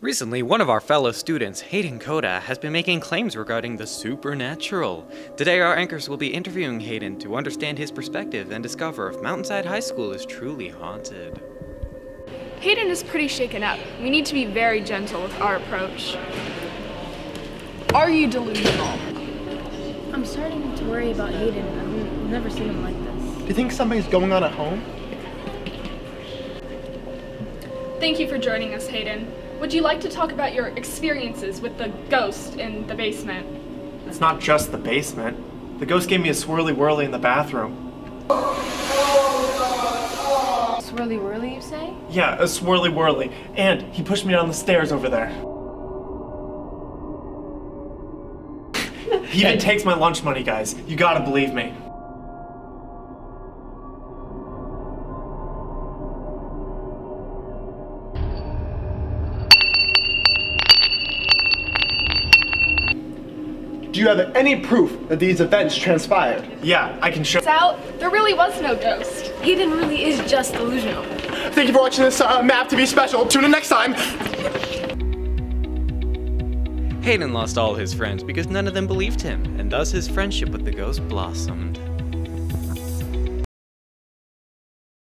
Recently, one of our fellow students, Hayden Koda, has been making claims regarding the supernatural. Today, our anchors will be interviewing Hayden to understand his perspective and discover if Mountainside High School is truly haunted. Hayden is pretty shaken up. We need to be very gentle with our approach. Are you delusional? I'm starting to worry about Hayden. I've never seen him like this. Do you think something's going on at home? Thank you for joining us, Hayden. Would you like to talk about your experiences with the ghost in the basement? It's not just the basement. The ghost gave me a swirly whirly in the bathroom. Swirly whirly, you say? Yeah, a swirly whirly. And he pushed me down the stairs over there. he even takes my lunch money, guys. You gotta believe me. Do you have any proof that these events transpired? Yeah, I can show. It's out. There really was no ghost. Hayden really is just delusional. Thank you for watching this uh, Map be special. Tune in next time. Hayden lost all his friends because none of them believed him, and thus his friendship with the ghost blossomed.